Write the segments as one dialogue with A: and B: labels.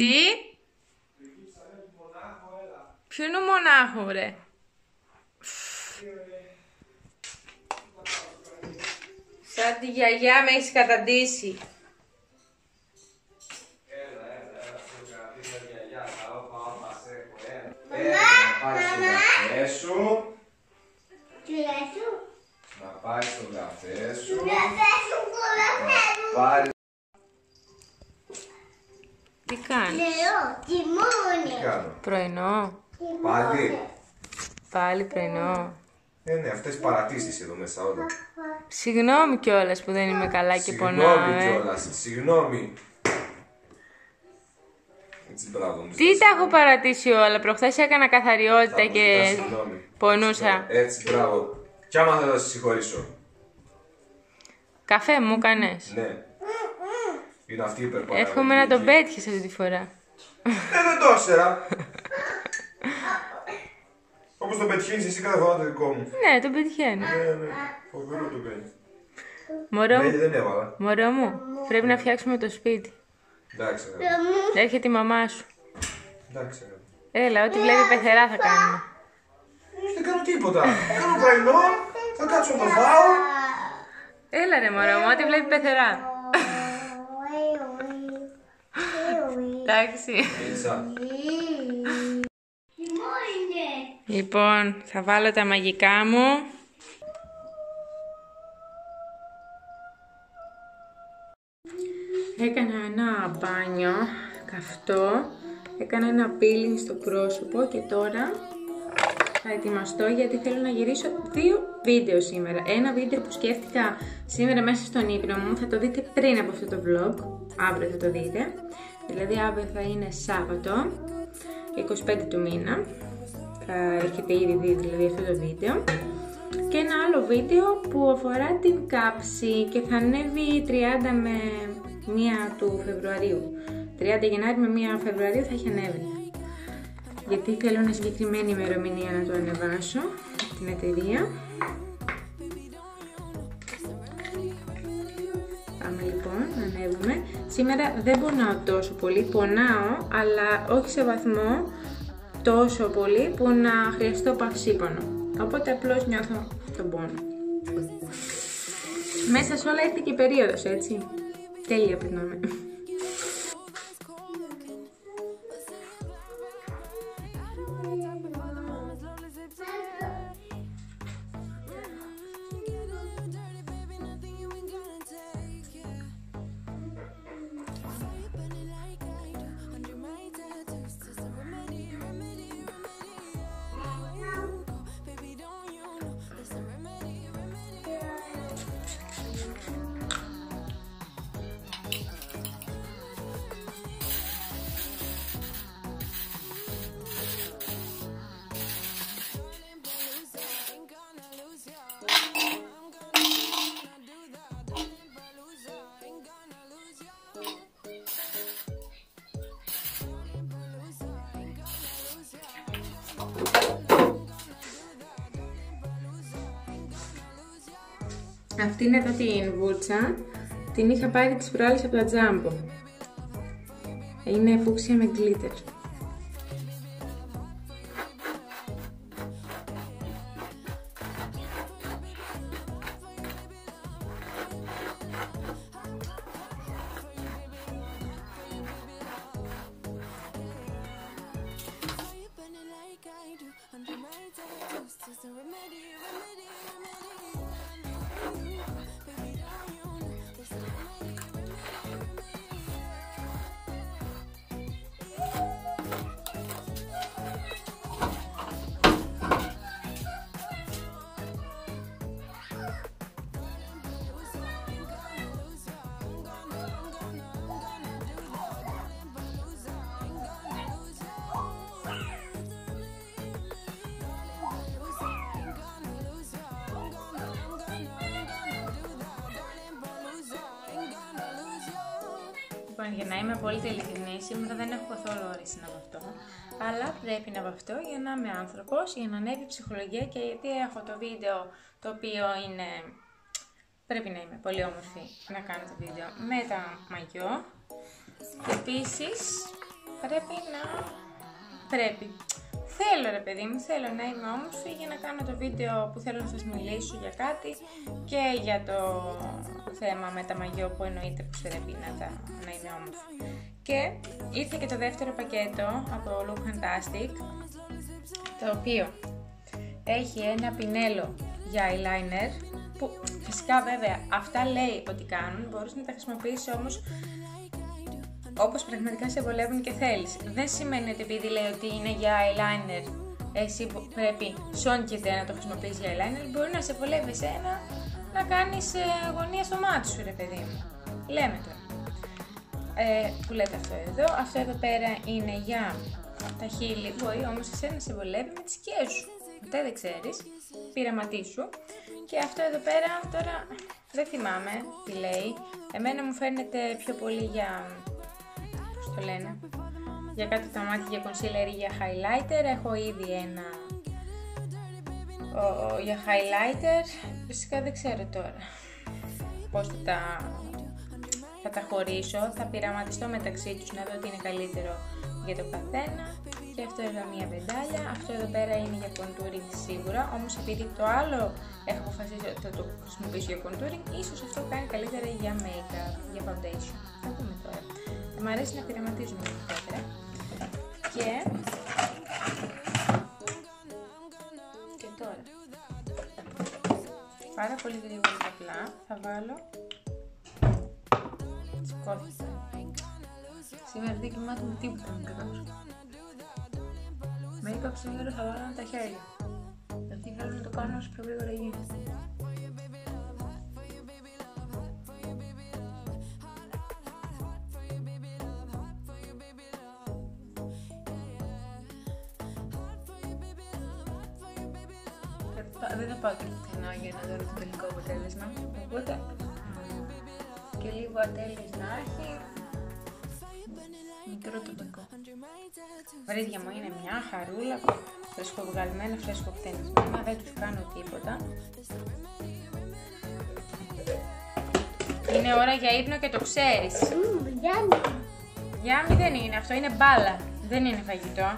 A: Τι? Ποιο είναι ο μονάχο, ρε. Σαν τη γιαγιά με έχεις καταντήσει.
B: Έλα, να πάρεις τον καφέ σου. Να πάρεις τον καφέ σου. Να πάρεις...
A: Τι κάνεις;
B: Τι κάνω;
A: Πρωινό.
B: Πάλι;
A: Πάλι πρωινό.
B: Ε, ναι, αυτές οι παρατήσεις εδώ μέσα όλα.
A: Συγγνώμη κιόλας που δεν είμαι καλά και πονάω.
B: Συγγνώμη
A: ε.
B: κιόλας, συγγνώμη. Έτσι, μπράβο μου.
A: Τι τα έχω παρατήσει όλα. Προχθές έκανα καθαριότητα και
B: Συγγνώμη.
A: πονούσα.
B: Έτσι, μπράβο. Κι άμα θέλω να σε συγχωρήσω.
A: Καφέ μου κάνες.
B: Ναι. Είναι αυτή η υπερπαραγωγή.
A: Εύχομαι να τον πέτυχες αυτή τη φορά.
B: Ε, δεν το ήξερα. Όπως το πετυχαίνεις εσύ κάθε φορά το δικό μου.
A: Ναι, τον πετυχαίνω.
B: Ναι, ναι. Φοβερό το κάνει.
A: Μωρό,
B: Ναι,
A: μου-
B: δεν έβαλα.
A: μωρό μου, πρέπει να φτιάξουμε το σπίτι.
B: Εντάξει, αγάπη.
A: Έρχεται η μαμά σου.
B: Εντάξει, αγάπη.
A: Έλα, ό,τι βλέπει πεθερά θα κάνουμε.
B: Δεν κάνω τίποτα. Κάνω πρωινό, θα κάτσω να φάω.
A: Έλα ρε μωρό μου, ό,τι βλέπει πεθερά. Εντάξει.
B: Ίσα.
A: Λοιπόν, θα βάλω τα μαγικά μου. Έκανα ένα μπάνιο καυτό, έκανα ένα peeling στο πρόσωπο και τώρα θα ετοιμαστώ γιατί θέλω να γυρίσω δύο βίντεο σήμερα. Ένα βίντεο που σκέφτηκα σήμερα μέσα στον ύπνο μου, θα το δείτε πριν από αυτό το vlog, αύριο θα το δείτε. Δηλαδή αύριο θα είναι Σάββατο, 25 του μήνα, θα έχετε ήδη δει δηλαδή αυτό το βίντεο. Και ένα άλλο βίντεο που αφορά την κάψη και θα ανέβει 30 με 1 του Φεβρουαρίου. 30 Γενάρη με 1 Φεβρουαρίου θα έχει ανέβει. Γιατί θέλω ένα συγκεκριμένη ημερομηνία να το ανεβάσω από την εταιρεία. Πάμε λοιπόν να ανέβουμε. Σήμερα δεν πονάω τόσο πολύ, πονάω, αλλά όχι σε βαθμό τόσο πολύ που να χρειαστώ παυσίπονο. Οπότε απλώς νιώθω τον πόνο. Μέσα σε όλα ήρθε και η περίοδος, έτσι. Τέλεια περνάμε. Αυτή είναι εδώ την βούτσα. Την είχα πάρει τις προάλλες από τα τζάμπο. Είναι φούξια με γκλίτερ. Λοιπόν, για να είμαι απόλυτα ειλικρινή, σήμερα δεν έχω καθόλου όρεξη να βαφτώ. Αλλά πρέπει να βαφτώ για να είμαι άνθρωπος, για να ανέβει η ψυχολογία και γιατί έχω το βίντεο το οποίο είναι. Πρέπει να είμαι πολύ όμορφη να κάνω το βίντεο με τα μαγιό. Και επίσης πρέπει να... Πρέπει. Θέλω ρε παιδί μου, θέλω να είμαι όμορφη για να κάνω το βίντεο που θέλω να σας μιλήσω για κάτι και για το θέμα με τα μαγιό που εννοείται που πρέπει να, τα, να είναι όμορφη. Και ήρθε και το δεύτερο πακέτο από Look Fantastic, το οποίο έχει ένα πινέλο για eyeliner, που φυσικά βέβαια αυτά λέει ότι κάνουν, μπορείς να τα χρησιμοποιήσεις όμως Όπως πραγματικά σε βολεύουν και θέλεις. Δεν σημαίνει ότι επειδή λέει ότι είναι για eyeliner, εσύ πρέπει σόνκεται να το χρησιμοποιήσει για eyeliner, μπορεί να σε βολεύει εσένα να κάνεις ε, αγωνία στο μάτι σου, ρε παιδί μου. Λέμε τώρα. Ε, που λέτε αυτό εδώ. Αυτό εδώ πέρα είναι για τα χείλη. Μπορεί όμως εσένα να σε βολεύει με τις σκιές σου. Ποτέ δεν ξέρεις. Πειραματίσου. Και αυτό εδώ πέρα τώρα δεν θυμάμαι τι λέει. Εμένα μου φαίνεται πιο πολύ για το λένε. Για κάτω τα μάτια για concealer ή για highlighter. Έχω ήδη ένα ο, για highlighter. Φυσικά δεν ξέρω τώρα πώς θα τα, θα τα χωρίσω. Θα πειραματιστώ μεταξύ τους να δω τι είναι καλύτερο για το καθένα. Και αυτό εδώ μια πεντάλια. Αυτό εδώ πέρα είναι για contouring σίγουρα. Όμως επειδή το άλλο έχω αποφασίσει ότι θα το χρησιμοποιήσω για contouring, ίσως αυτό κάνει καλύτερα για make-up, για foundation. Θα δούμε τώρα. Μ' αρέσει να πειραματίζουμε γενικότερα. Και... Και τώρα. Πάρα πολύ γρήγορα και απλά θα βάλω τσικώθηκα. Σήμερα δεν κοιμάται τίποτα με καθώς. Μερικά σήμερα θα βάλω τα χέρια. Γιατί θέλω να το κάνω όσο πιο γρήγορα γίνεται. Δεν θα πάω και πουθενά για να δω το τελικό αποτέλεσμα. Οπότε και λίγο ατέλειες να έχει. Μικρό τοπικό. Βρίδια μου είναι μια χαρούλα, φρεσκοβγαλμένα, φρεσκοκτενισμένα, δεν τους κάνω τίποτα. Είναι ώρα για ύπνο και το ξέρεις. Γιάμι δεν είναι, αυτό είναι μπάλα, δεν είναι φαγητό.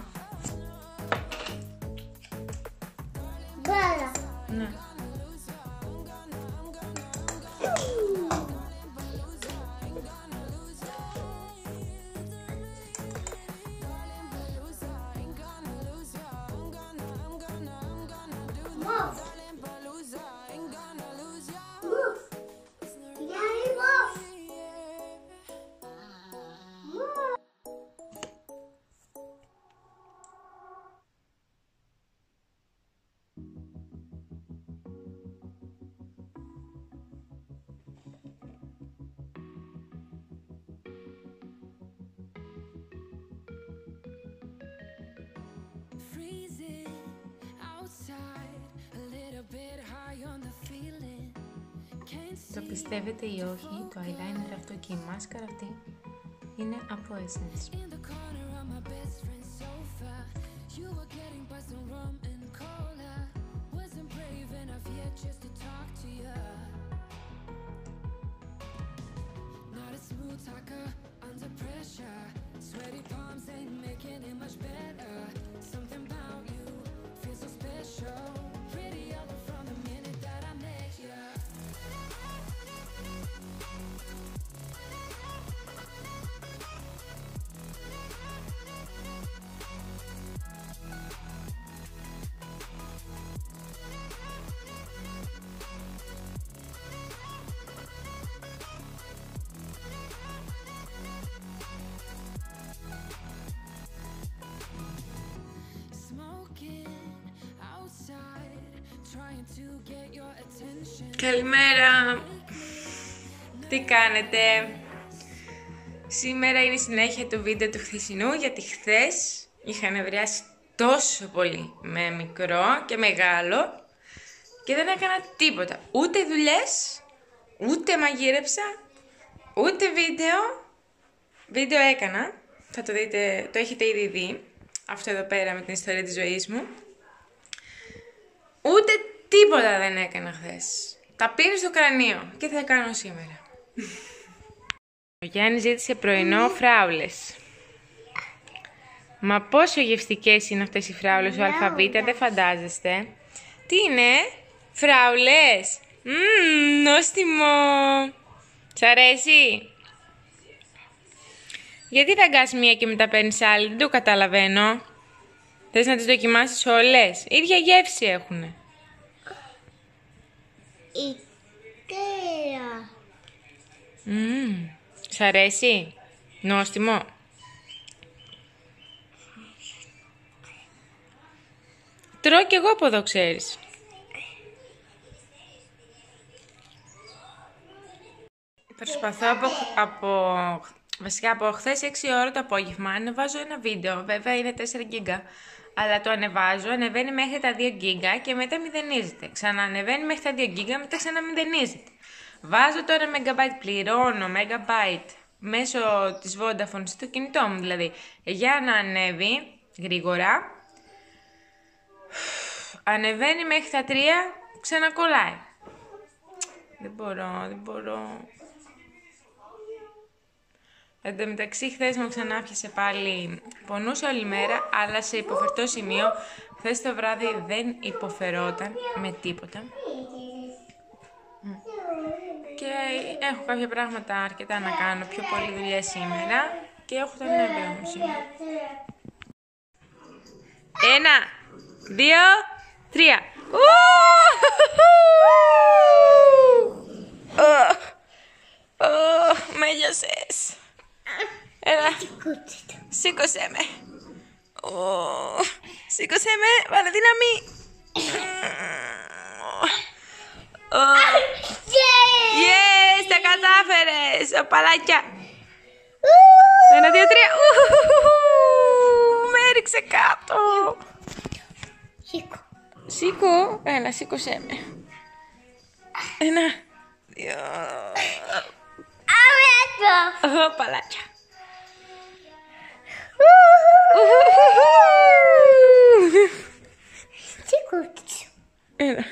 A: Το πιστεύετε ή όχι, το eyeliner αυτό και η μάσκαρα αυτή είναι από Essence. Καλημέρα! Τι κάνετε; Σήμερα είναι η συνέχεια του βίντεο του χθεσινού γιατί χθες είχα νευριάσει τόσο πολύ με μικρό και μεγάλο και δεν έκανα τίποτα. Ούτε δουλειές, ούτε μαγείρεψα, ούτε βίντεο. Βίντεο έκανα, θα το δείτε, το έχετε ήδη δει, αυτό εδώ πέρα με την ιστορία της ζωής μου. Ούτε τίποτα δεν έκανα χθες. Τα πήρε στο κρανίο και θα κάνω σήμερα; Ο Γιάννης ζήτησε πρωινό φράουλες. Μα πόσο γευστικές είναι αυτές οι φράουλες ο αλφαβήτα, δεν φαντάζεστε. Τι είναι, φράουλες. Μμμ, νόστιμο. Σ' αρέσει; Γιατί δαγκάς μία και μετά παίρνεις άλλη, δεν το καταλαβαίνω. Θες να τις δοκιμάσεις όλες; Ίδια γεύση έχουνε.
C: Ikea.
A: Μμμ. Σ' αρέσει; Νόστιμο. Τρώω κι εγώ από εδώ, ξέρεις. Προσπαθώ από, από, βασικά από χθες 6 ώρα το απόγευμα ανεβάζω ένα βίντεο. Βέβαια είναι 4 γίγκα. Αλλά το ανεβάζω, ανεβαίνει μέχρι τα 2 γίγκα και μετά μηδενίζεται. Ξανανεβαίνει μέχρι τα 2 γίγκα, μετά ξαναμηδενίζεται. Βάζω τώρα Megabyte, πληρώνω Megabyte μέσω της Vodafone στο κινητό μου δηλαδή για να ανέβει γρήγορα. Ανεβαίνει μέχρι τα 3, ξανακολλάει. Δεν μπορώ, δεν μπορώ. Εν τω μεταξύ, χθες μου ξανά πιασε πάλι. Πονούσε όλη μέρα, αλλά σε υποφερτό σημείο. Χθες το βράδυ δεν υποφερόταν με τίποτα. Και έχω κάποια πράγματα αρκετά να κάνω, πιο πολλή δουλειά σήμερα. Και έχω τον νεύρο μου σήμερα. Ένα, δύο, τρία. Με Έλα. Σήκωσέ με. Ω, Σήκωσέ με. Βάλε δύναμη. Ω. Yes, τα κατάφερες. Ο παλάκια. Ένα, δύο, τρία. Ου, Με έριξε κάτω.
C: Chico.
A: Σήκω. Έλα, σήκωσέ με. Ένα, δύο.
C: Abrazo.
A: Ω, παλάκια.
C: Chico.
A: Έλα.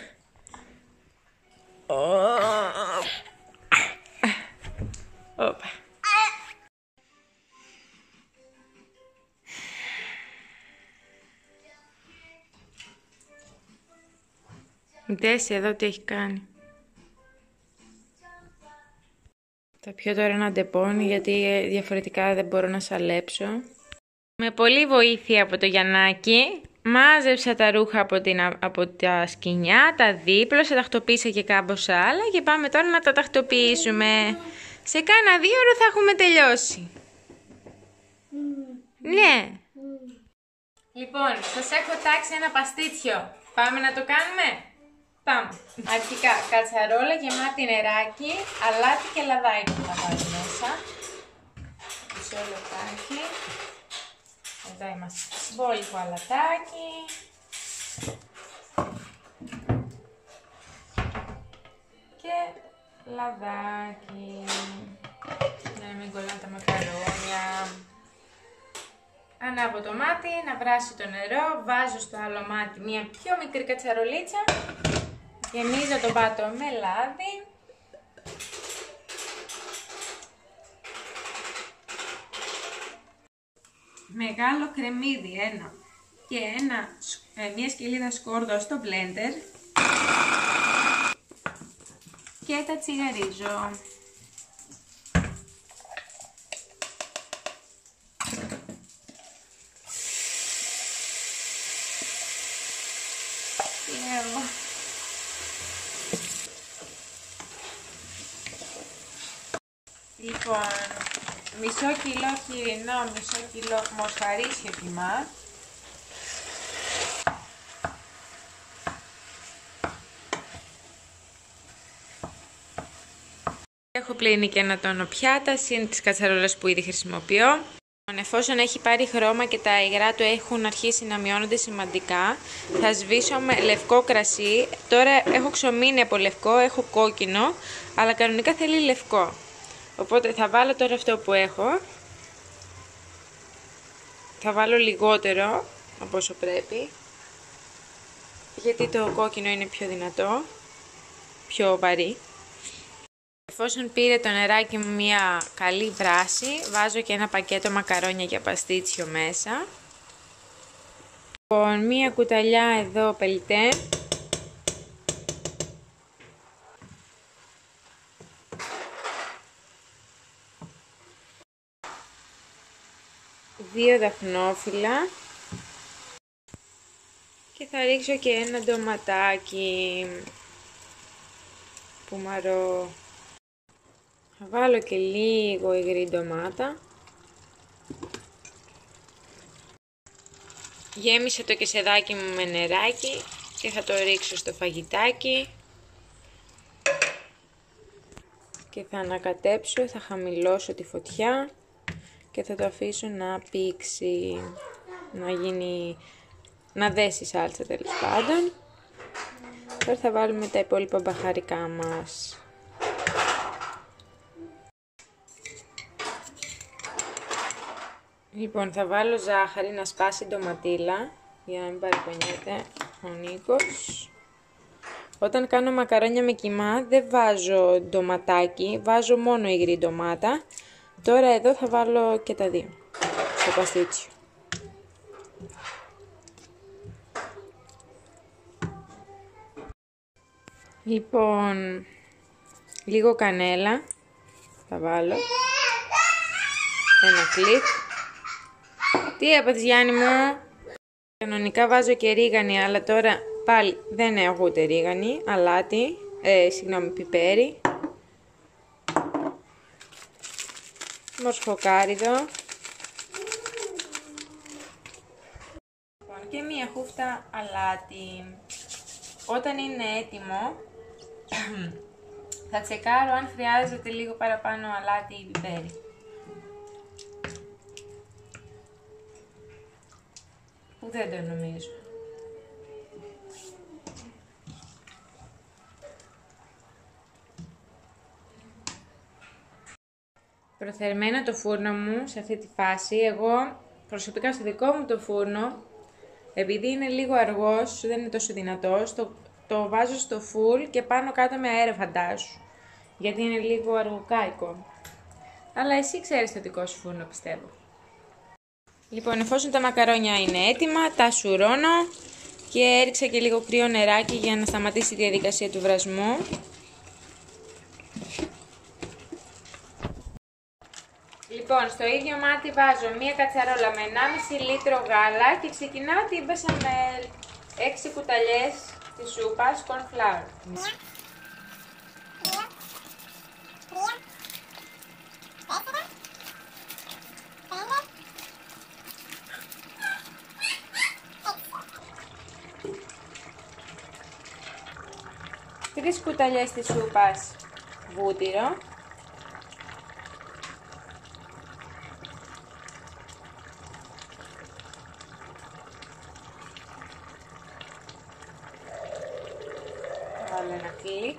A: Όπα. Η Τέσσι εδώ τι έχει κάνει. Θα πιω τώρα ένα ντεπώνι γιατί ε, διαφορετικά δεν μπορώ να σαλέψω. Με πολλή βοήθεια από το Γιαννάκι μάζεψα τα ρούχα από, την, από τα σκοινιά, τα δίπλωσα, τακτοποίησα και κάμποσα άλλα και πάμε τώρα να τα τακτοποιήσουμε. Σε κάνα δύο ώρο θα έχουμε τελειώσει. Ναι. Λοιπόν, σας έχω τάξει ένα παστίτσιο. Πάμε να το κάνουμε; Πάμε. Αρχικά, κατσαρόλα γεμάτη νεράκι, αλάτι και λαδάκι θα βάλω μέσα. Μισό λεπτάκι. Εδώ είμαστε. Βόλικο αλατάκι. Και λαδάκι. Για να μην κολλάνε τα μακαρόνια. Ανάβω το μάτι, να βράσει το νερό, βάζω στο άλλο μάτι μια πιο μικρή κατσαρολίτσα, γεμίζω το πάτο με λάδι. Μεγάλο κρεμμύδι ένα και ένα, ε, μια σκελίδα σκόρδο στο blender και τα τσιγαρίζω. Λέω. Λοιπόν, μισό κιλό χοιρινό, μισό κιλό μοσχαρίσιο κιμά. Έχω πλύνει και ένα τόνο πιάτα, συν τις κατσαρόλες που ήδη χρησιμοποιώ. Λοιπόν, Εφόσον έχει πάρει χρώμα και τα υγρά του έχουν αρχίσει να μειώνονται σημαντικά, θα σβήσω με λευκό κρασί. Τώρα έχω ξομείνει από λευκό, έχω κόκκινο, αλλά κανονικά θέλει λευκό. Οπότε θα βάλω τώρα αυτό που έχω. Θα βάλω λιγότερο από όσο πρέπει. Γιατί το κόκκινο είναι πιο δυνατό, πιο βαρύ. Εφόσον πήρε το νεράκι μου μια καλή βράση, βάζω και ένα πακέτο μακαρόνια για παστίτσιο μέσα. Λοιπόν, μία κουταλιά εδώ πελτέ. Δύο δαφνόφυλλα. Και θα ρίξω και ένα ντοματάκι που μαρώ. Θα βάλω και λίγο υγρή ντομάτα. Γέμισα το κεσεδάκι μου με νεράκι και θα το ρίξω στο φαγητάκι. Και θα ανακατέψω, θα χαμηλώσω τη φωτιά και θα το αφήσω να πήξει, να γίνει, να δέσει σάλτσα τέλος πάντων. Τώρα θα βάλουμε τα υπόλοιπα μπαχαρικά μας. Λοιπόν, θα βάλω ζάχαρη να σπάσει ντοματίλα, για να μην παραπονιέται ο Νίκος. Όταν κάνω μακαρόνια με κιμά δεν βάζω ντοματάκι, βάζω μόνο υγρή ντομάτα. Τώρα εδώ θα βάλω και τα δύο, στο παστίτσιο. Λοιπόν, λίγο κανέλα θα βάλω. Ένα κλικ. Τι έπαθες Γιάννη μου; Κανονικά βάζω και ρίγανη, αλλά τώρα πάλι δεν έχω ούτε ρίγανη, αλάτι, ε, συγγνώμη, πιπέρι. Μοσχοκάριδο. Λοιπόν, και μία χούφτα αλάτι. Όταν είναι έτοιμο, θα τσεκάρω αν χρειάζεται λίγο παραπάνω αλάτι ή πιπέρι. Που δεν το νομίζω. Προθερμένα το φούρνο μου σε αυτή τη φάση, εγώ προσωπικά στο δικό μου το φούρνο, επειδή είναι λίγο αργός, δεν είναι τόσο δυνατός, το, το βάζω στο full και πάνω κάτω με αέρα φαντάσου. Γιατί είναι λίγο αργοκάικο. Αλλά εσύ ξέρεις το δικό σου φούρνο πιστεύω. Λοιπόν, εφόσον τα μακαρόνια είναι έτοιμα, τα σουρώνω και έριξα και λίγο κρύο νεράκι για να σταματήσει η διαδικασία του βρασμού. Λοιπόν, στο ίδιο μάτι βάζω μία κατσαρόλα με 1,5 λίτρο γάλα και ξεκινάω την με 6 κουταλιές της σούπας corn flour. Τρεις κουταλιές της σούπας βούτυρο. Βάλω ένα κλικ.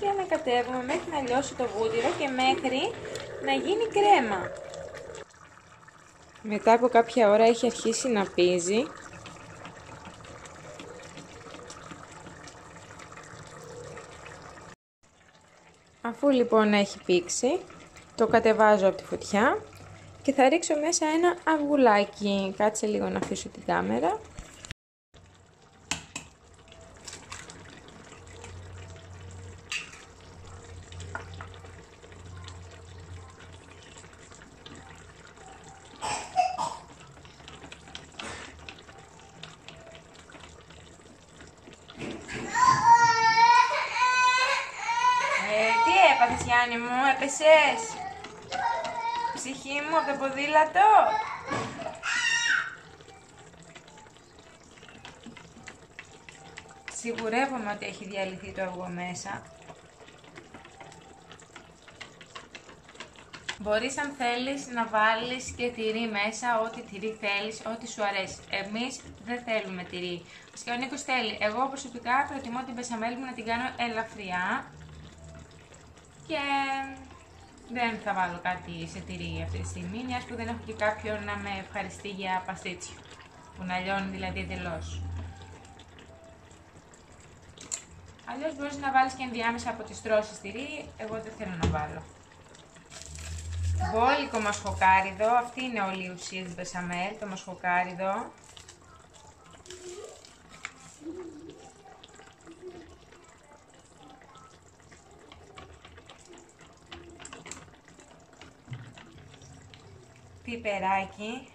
A: Και ανακατεύουμε μέχρι να λιώσει το βούτυρο και μέχρι να γίνει κρέμα. Μετά από κάποια ώρα έχει αρχίσει να πίζει Αφού λοιπόν έχει πήξει, το κατεβάζω από τη φωτιά και θα ρίξω μέσα ένα αυγουλάκι. Κάτσε λίγο να αφήσω την κάμερα. έπαθες Γιάννη μου, έπεσες. Ψυχή μου από το ποδήλατο. Σιγουρεύομαι ότι έχει διαλυθεί το αυγό μέσα. Μπορείς αν θέλεις να βάλεις και τυρί μέσα, ό,τι τυρί θέλεις, ό,τι σου αρέσει. Εμείς δεν θέλουμε τυρί. Και ο Νίκος θέλει. Εγώ προσωπικά προτιμώ την πεσαμέλη μου να την κάνω ελαφριά και δεν θα βάλω κάτι σε τυρί αυτή τη στιγμή, μιας που δεν έχω και κάποιον να με ευχαριστεί για παστίτσιο, που να λιώνει δηλαδή εντελώς. Αλλιώς μπορείς να βάλεις και ενδιάμεσα από τις τρώσεις τυρί, εγώ δεν θέλω να βάλω. Βόλικο μασχοκάριδο, αυτή είναι όλη η ουσία της μπεσαμέλ, το μασχοκάριδο. Πιπεράκι.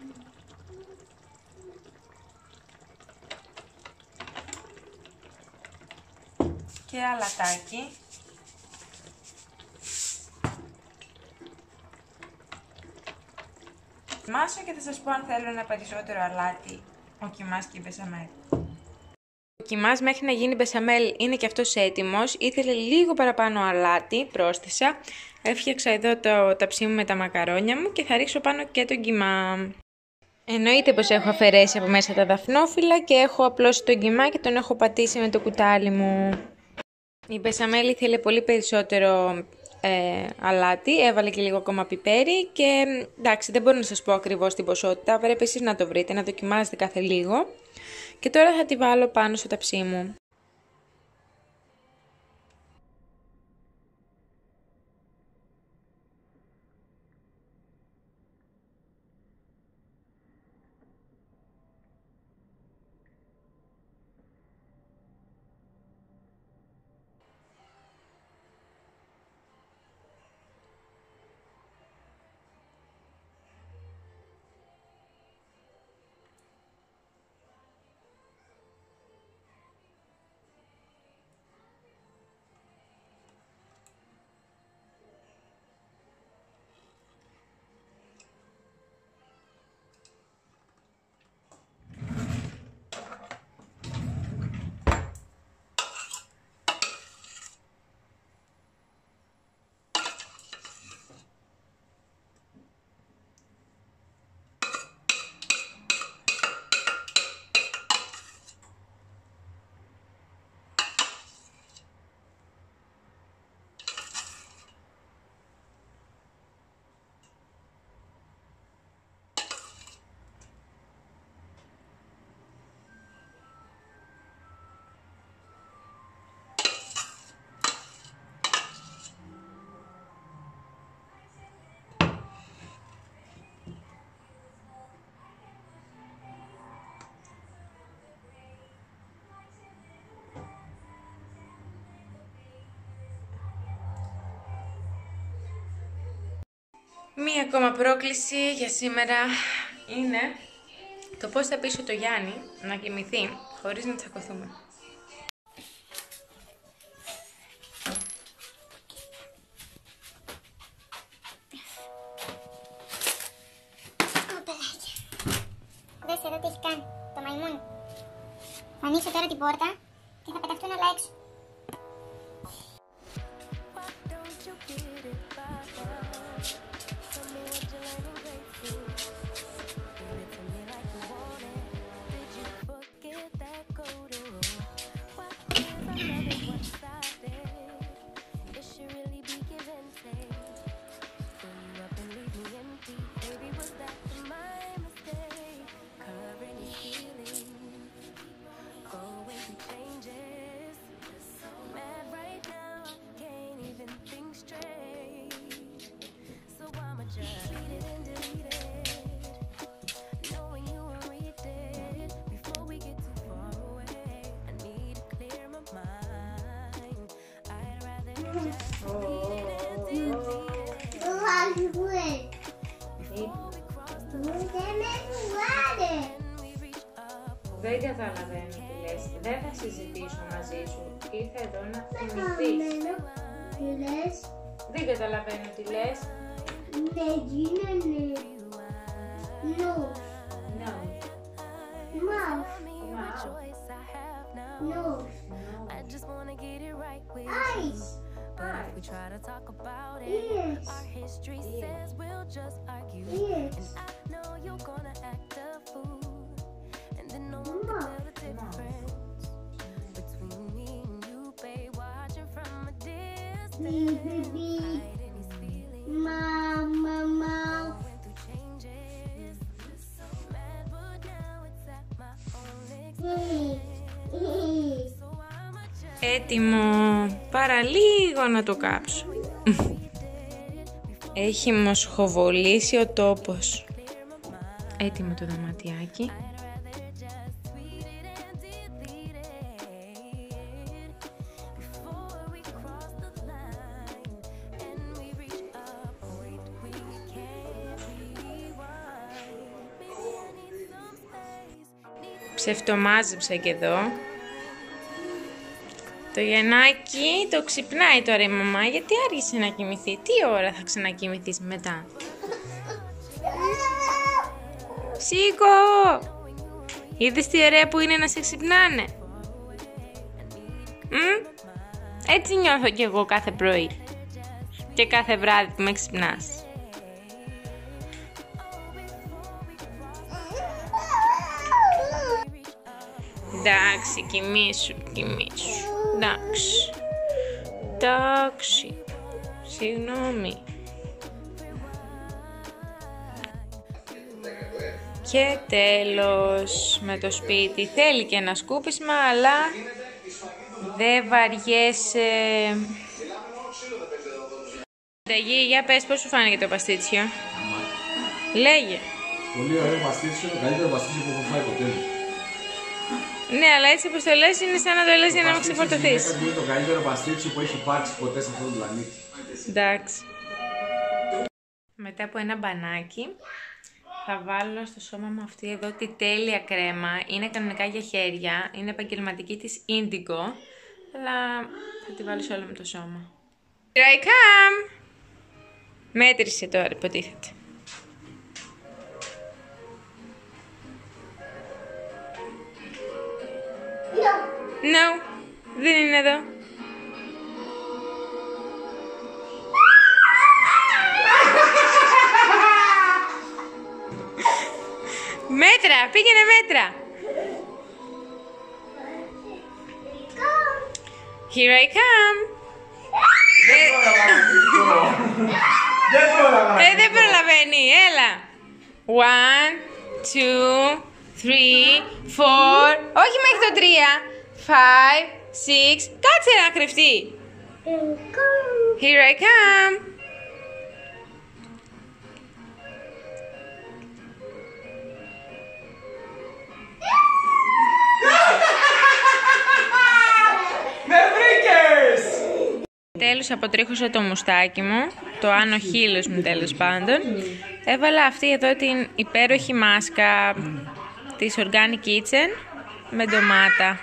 A: Και αλατάκι. Μάσο και θα σας πω αν θέλω ένα περισσότερο αλάτι, ο κιμάς και η μπεσαμέλ. Ο κιμάς μέχρι να γίνει μπεσαμέλ είναι και αυτός έτοιμος. Ήθελε λίγο παραπάνω αλάτι, πρόσθεσα. Έφτιαξα εδώ το ταψί μου με τα μακαρόνια μου και θα ρίξω πάνω και τον κιμά. Εννοείται πως έχω αφαιρέσει από μέσα τα δαφνόφυλλα και έχω απλώσει τον κιμά και τον έχω πατήσει με το κουτάλι μου. Η μπεσαμέλ ήθελε πολύ περισσότερο ε, αλάτι, έβαλε και λίγο ακόμα πιπέρι και εντάξει δεν μπορώ να σας πω ακριβώς την ποσότητα, πρέπει εσείς να το βρείτε, να δοκιμάζετε κάθε λίγο. Και τώρα θα τη βάλω πάνω στο ταψί μου. Μία ακόμα πρόκληση για σήμερα είναι το πώς θα πείσω το Γιάννη να κοιμηθεί χωρίς να τσακωθούμε. Δεν θα συζητήσω μαζί σου. Ήρθα εδώ να θυμηθείς.
C: Τι λες,
A: Δεν καταλαβαίνω τι λες.
C: δεν γίνανε. Νους,
A: No.
C: μαυ,
A: Wow.
C: νους,
D: just wanna get it right with
C: άις,
D: But if we try to talk about it,
C: ears,
D: our history says we'll just argue.
C: ears,
D: I know you're gonna act a fool, and then no one can tell the difference
C: ears.
D: So I'ma just
A: Έτοιμο. Παραλίγο να το κάψω.
D: before
A: Έχει μοσχοβολήσει ο τόπος. Έτοιμο το δωματιάκι. Ψευτομάζεψα και εδώ. Το Γιαννάκι το ξυπνάει τώρα η μαμά γιατί άργησε να κοιμηθεί. Τι ώρα θα ξανακοιμηθείς μετά; Σήκω! Είδες τι ωραία που είναι να σε ξυπνάνε; Μ; Έτσι νιώθω κι εγώ κάθε πρωί. Και κάθε βράδυ που με ξυπνάς. Εντάξει, κοιμήσου, κοιμήσου. Εντάξει. Εντάξει. Συγγνώμη. Και τέλος με το σπίτι. Θέλει και ένα σκούπισμα, αλλά δεν βαριέσαι. Ταγί, για πες πώς σου φάνηκε το παστίτσιο; Λέγε.
B: Πολύ ωραίο παστίτσιο, το καλύτερο παστίτσιο που έχω φάει ποτέ.
A: Ναι, αλλά έτσι όπως το λες είναι σαν να το λες για να μην ξεφορτωθείς.
B: Είναι το καλύτερο παστίτσιο που έχει υπάρξει ποτέ σε αυτόν τον πλανήτη.
A: Εντάξει. Μετά από ένα μπανάκι θα βάλω στο σώμα μου αυτή εδώ τη τέλεια κρέμα. Είναι κανονικά για χέρια, είναι επαγγελματική της Indigo, αλλά θα τη βάλω σε όλο με το σώμα. Here I come! Μέτρησε τώρα, υποτίθεται. No, δεν είναι εδώ. Μέτρα, πήγαινε μέτρα. Here I come.
B: Δεν πρόλαβα.
A: Ε, δεν προλαβαίνει, έλα. One, two, three, four. Όχι μέχρι το τρία. Five, six. Κάτσε να κρυφτεί. Here I come.
B: Με βρήκες!
A: Τέλος αποτρίχωσα το μουστάκι μου, το άνω χείλος μου τέλος πάντων. Έβαλα αυτή εδώ την υπέροχη μάσκα της Organic Kitchen με ντομάτα.